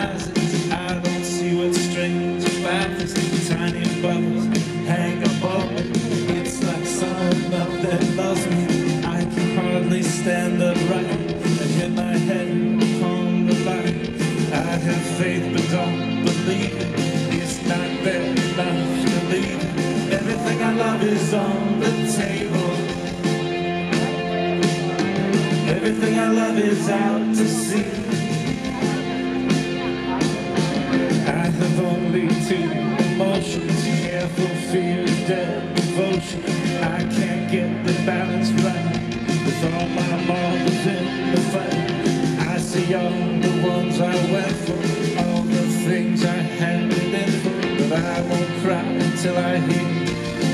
I don't see what's strange about this tiny bubbles hang above me. It's like someone up there loves me. I can hardly stand upright. I hit my head on the light. I have faith but don't believe it. It's not there enough to leave. Everything I love is on the table. Everything I love is out. Two emotions, careful fear, dead devotion. I can't get the balance right with all my marbles in the fight. I see all the ones I went for, all the things I had in for, but I won't cry until I hear,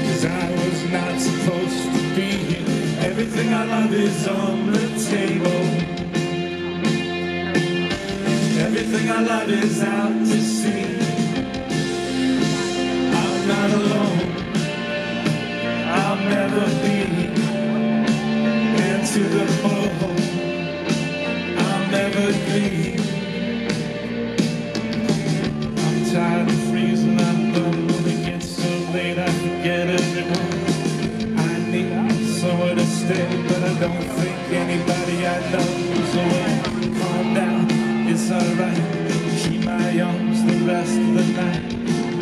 cause I was not supposed to be here. Everything I love is on the table. Everything I love is out to sea. Away. Calm down, it's alright. Keep my arms the rest of the night.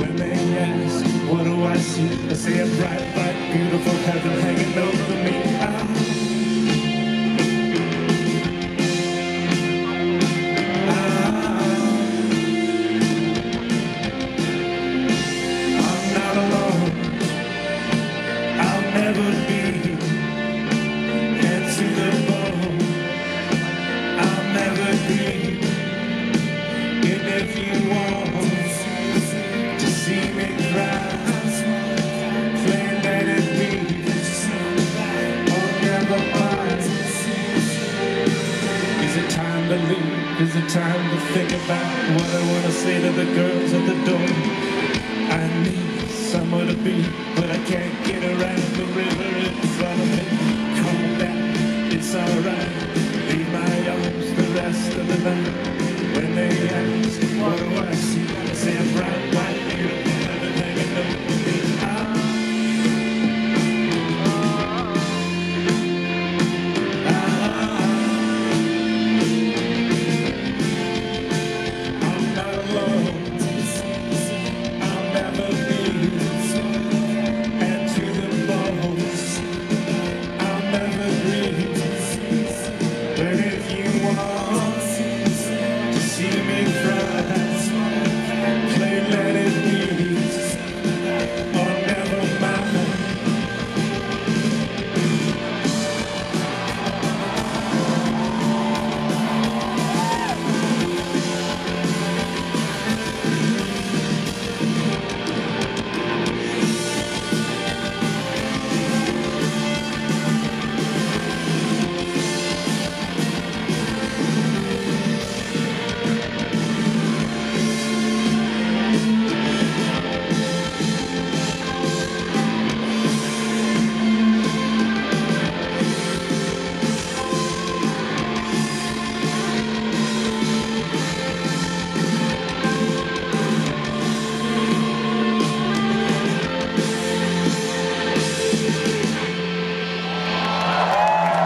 When they ask, what do I see? I say a bright, bright, beautiful heaven hanging over time to leave? Is it time to think about what I want to say to the girls at the door? I need somewhere to be, but I can't get around the river in front of me. Back, it's alright. Leave my arms the rest of the night. When they ask, what do I see? I say I'm right. never dreamed.